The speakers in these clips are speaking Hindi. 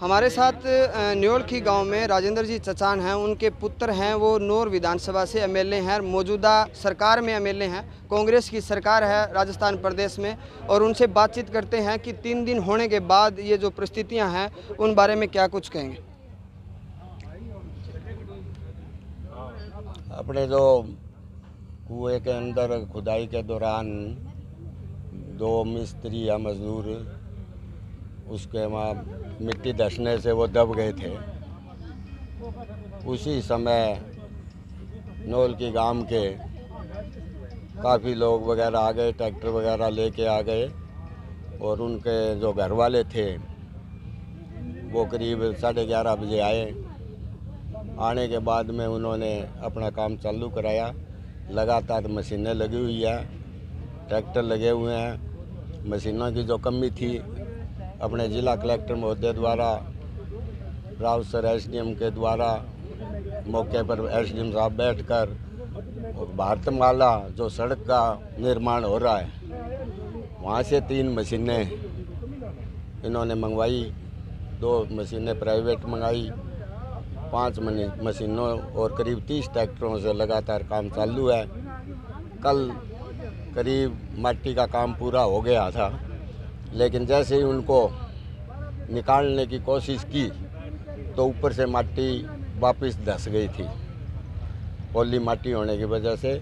हमारे साथ न्योलखी गाँव में राजेंद्र जी चचान हैं, उनके पुत्र हैं, वो नौर विधानसभा से एमएलए हैं, मौजूदा सरकार में एमएलए हैं, कांग्रेस की सरकार है राजस्थान प्रदेश में, और उनसे बातचीत करते हैं कि तीन दिन होने के बाद ये जो परिस्थितियाँ हैं, उन बारे में क्या कुछ कहेंगे? अपने जो कुएँ के अंदर, खुदाई के दौरान, दो मिस्त्री या मजदूर उसके वहाँ मिट्टी धसने से वो दब गए थे। उसी समय नोल की गाँव के काफ़ी लोग वगैरह आ गए, ट्रैक्टर वगैरह लेके आ गए और उनके जो घर वाले थे, वो करीब साढ़े ग्यारह बजे आए। आने के बाद में उन्होंने अपना काम चालू कराया। लगातार मशीनें लगी हुई है, ट्रैक्टर लगे हुए हैं। मशीनों की जो कमी थी अपने जिला कलेक्टर महोदय द्वारा, राव सर एस के द्वारा मौके पर एस साहब बैठकर भारतमाला जो सड़क का निर्माण हो रहा है, वहाँ से तीन मशीनें इन्होंने मंगवाई, दो मशीनें प्राइवेट मंगाई, पाँच मशीनों और करीब तीस ट्रैक्टरों से लगातार काम चालू है। कल करीब मिट्टी का काम पूरा हो गया था। लेकिन जैसे ही उनको निकालने की कोशिश की तो ऊपर से मिट्टी वापस धस गई थी। पोली माटी होने की वजह से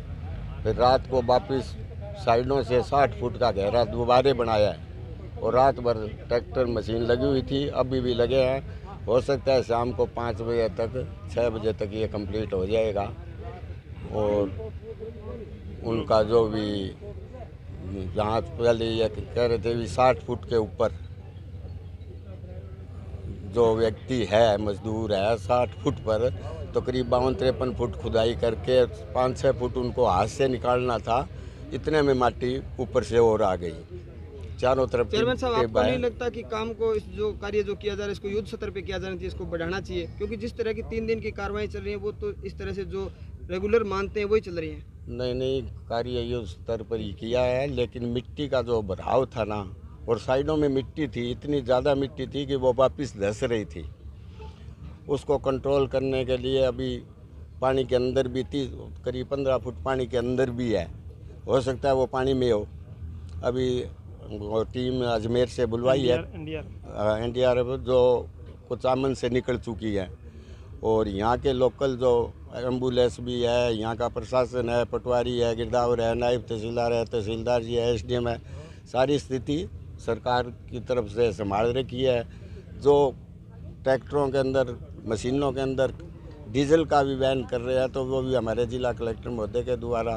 फिर रात को वापस साइडों से 60 फुट का गहरा दोबारे बनाया है और रात भर ट्रैक्टर मशीन लगी हुई थी। अभी भी लगे हैं। हो सकता है शाम को पाँच बजे तक छः बजे तक ये कंप्लीट हो जाएगा। और उनका जो भी जहाँ पहले ये कह रहे थे भी साठ फुट के ऊपर जो व्यक्ति है मजदूर है साठ फुट पर तो करीब बावन तिरपन फुट खुदाई करके पाँच छः फुट उनको हाथ से निकालना था। इतने में माटी ऊपर से और आ गई। चारों तरफ़ चेयरमैन साहब आपको नहीं लगता कि काम को इस जो कार्य जो किया जा रहा है इसको युद्ध स्तर पे किया जाना चाहिए इसको बढ़ाना चाहिए? क्योंकि जिस तरह की तीन दिन की कार्रवाई चल रही है वो तो इस तरह से जो रेगुलर मानते हैं वही चल रही हैं। नहीं नहीं कार्य युद्ध स्तर पर ही किया है लेकिन मिट्टी का जो भराव था ना और साइडों में मिट्टी थी इतनी ज़्यादा मिट्टी थी कि वो वापस धस रही थी। उसको कंट्रोल करने के लिए अभी पानी के अंदर भी थी करीब पंद्रह फुट पानी के अंदर भी है। हो सकता है वो पानी में हो। अभी टीम अजमेर से बुलवाई है। एन डी आर एफ़ जो कुछ आमन से निकल चुकी है। और यहाँ के लोकल जो एंबुलेंस भी है, यहाँ का प्रशासन है, पटवारी है, गिरदावर है, नायब तहसीलदार है, तहसीलदार जी है, एसडीएम है। सारी स्थिति सरकार की तरफ़ से संभाल रखी है। जो ट्रैक्टरों के अंदर, मशीनों के अंदर डीजल का भी बैन कर रहे हैं तो वो भी हमारे जिला कलेक्टर महोदय के द्वारा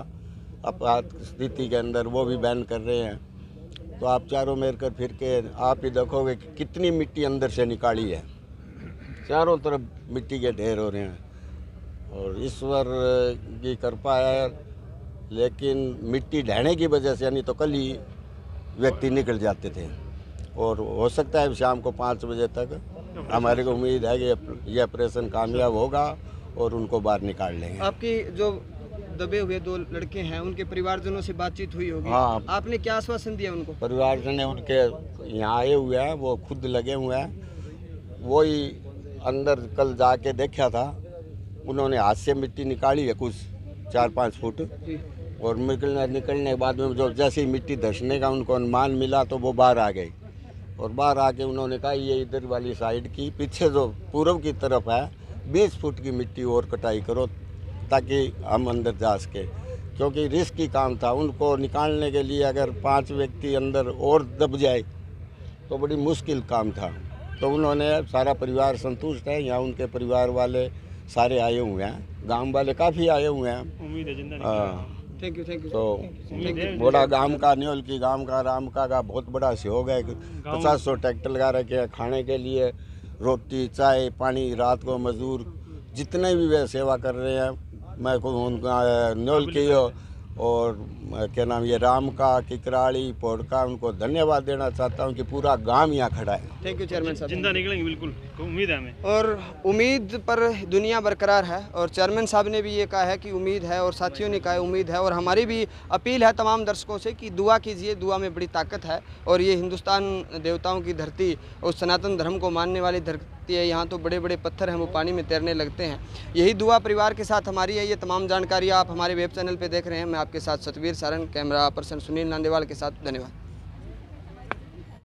आपात स्थिति के अंदर वो भी बैन कर रहे हैं। तो आप चारों मेर कर फिर के आप ही देखोगे कि कितनी मिट्टी अंदर से निकाली है। चारों तरफ़ मिट्टी के ढेर हो रहे हैं। और ईश्वर की कृपा है लेकिन मिट्टी ढहने की वजह से यानी तो कल ही व्यक्ति निकल जाते थे। और हो सकता है शाम को पाँच बजे तक हमारे को उम्मीद है कि यह ऑपरेशन कामयाब होगा और उनको बाहर निकाल लेंगे। आपकी जो दबे हुए दो लड़के हैं उनके परिवारजनों से बातचीत हुई होगी। हाँ। आपने क्या आश्वासन दिया उनको? परिवारजन ने उनके यहाँ आए हुए हैं वो खुद लगे हुए हैं। वो ही अंदर कल जाके देखा था उन्होंने हाथ से मिट्टी निकाली है कुछ चार पाँच फुट। और निकलने निकलने के बाद में जो जैसे ही मिट्टी धसने का उनको अनुमान मिला तो वो बाहर आ गई और बाहर आके उन्होंने कहा ये इधर वाली साइड की पीछे जो पूर्व की तरफ़ है बीस फुट की मिट्टी और कटाई करो ताकि हम अंदर जा सके। क्योंकि रिस्की काम था। उनको निकालने के लिए अगर पाँच व्यक्ति अंदर और दब जाए तो बड़ी मुश्किल काम था। तो उन्होंने सारा परिवार संतुष्ट है। यहाँ उनके परिवार वाले सारे आए हुए हैं। गाँव वाले काफ़ी आए हुए हैं। हाँ, थैंक यू थैंक यू तो बड़ा गाँव का न्योल की गाँव का राम का का बहुत बड़ा सहयोग है। पचास सौ ट्रैक्टर लगा रखे हैं खाने के लिए रोटी चाय पानी रात को मजदूर जितने भी वे सेवा कर रहे हैं मैं को उनका न्योल की और क्या नाम ये राम का किकराड़ी पोड़का उनको धन्यवाद देना चाहता हूँ कि पूरा गाँव यहाँ खड़ा है। थैंक यू चेयरमैन साहब। ज़िंदा निकलेंगे बिल्कुल। तो उम्मीद है हमें। और उम्मीद पर दुनिया बरकरार है और चेयरमैन साहब ने भी ये कहा है कि उम्मीद है और साथियों ने कहा है उम्मीद है और हमारी भी अपील है तमाम दर्शकों से कि दुआ कीजिए दुआ में बड़ी ताकत है और ये हिंदुस्तान देवताओं की धरती और सनातन धर्म को मानने वाली धरती है, यहाँ तो बड़े बड़े पत्थर हैं, वो पानी में तैरने लगते हैं। यही दुआ परिवार के साथ हमारी है, ये तमाम जानकारी आप हमारे वेब चैनल पर देख रहे हैं। मैं आपके साथ सतवीर सारण कैमरा पर्सन सुनील नांदेवाल के साथ, धन्यवाद।